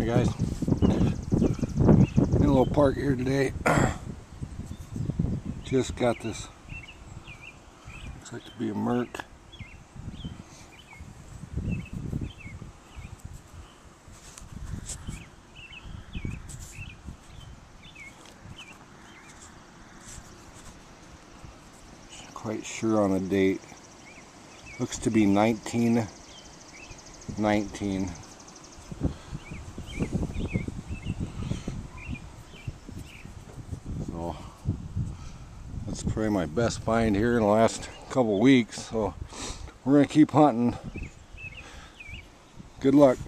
Hey guys, in a little park here today. Just got this. Looks like to be a Merc. Quite sure on the date. Looks to be 1919. That's probably my best find here in the last couple weeks. So we're gonna keep hunting. Good luck.